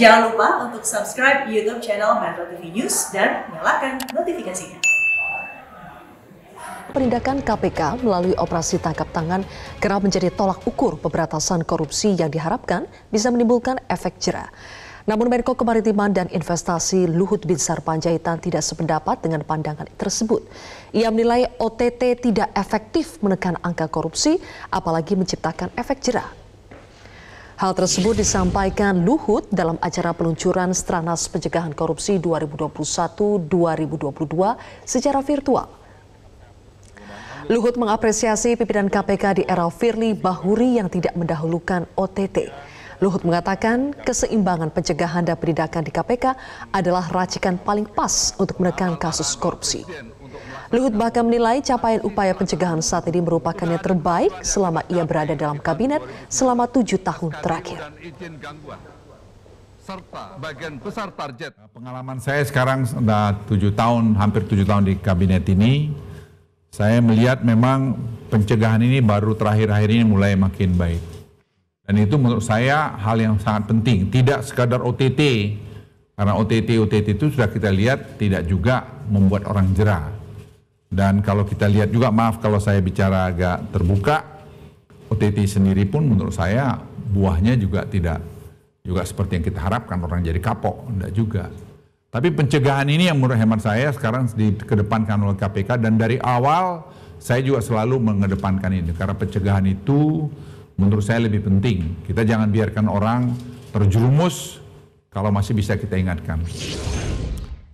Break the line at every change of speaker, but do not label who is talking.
Jangan lupa untuk subscribe YouTube channel Metro TV News dan nyalakan notifikasinya.
Penindakan KPK melalui operasi tangkap tangan kerap menjadi tolak ukur pemberantasan korupsi yang diharapkan bisa menimbulkan efek jerah. Namun Menko Kemaritiman dan Investasi Luhut Binsar Panjaitan tidak sependapat dengan pandangan tersebut. Ia menilai OTT tidak efektif menekan angka korupsi, apalagi menciptakan efek jerah. Hal tersebut disampaikan Luhut dalam acara peluncuran Stranas Pencegahan Korupsi 2021-2022 secara virtual. Luhut mengapresiasi pimpinan KPK di era Firly Bahuri yang tidak mendahulukan OTT. Luhut mengatakan keseimbangan pencegahan dan penindakan di KPK adalah racikan paling pas untuk menekan kasus korupsi. Luhut bahkan menilai capaian upaya pencegahan saat ini merupakan yang terbaik selama ia berada dalam kabinet selama tujuh tahun terakhir.
serta bagian besar target. Pengalaman saya sekarang sudah tujuh tahun, hampir tujuh tahun di kabinet ini, saya melihat memang pencegahan ini baru terakhir-akhir ini mulai makin baik. Dan itu menurut saya hal yang sangat penting, tidak sekadar OTT. Karena OTT-OTT itu sudah kita lihat tidak juga membuat orang jerah. Dan kalau kita lihat juga, maaf kalau saya bicara agak terbuka, OTT sendiri pun menurut saya buahnya juga tidak juga seperti yang kita harapkan orang jadi kapok, enggak juga. Tapi pencegahan ini yang menurut hemat saya sekarang dikedepankan oleh KPK dan dari awal saya juga selalu mengedepankan ini karena pencegahan itu menurut saya lebih penting. Kita jangan biarkan orang terjerumus kalau masih bisa kita ingatkan.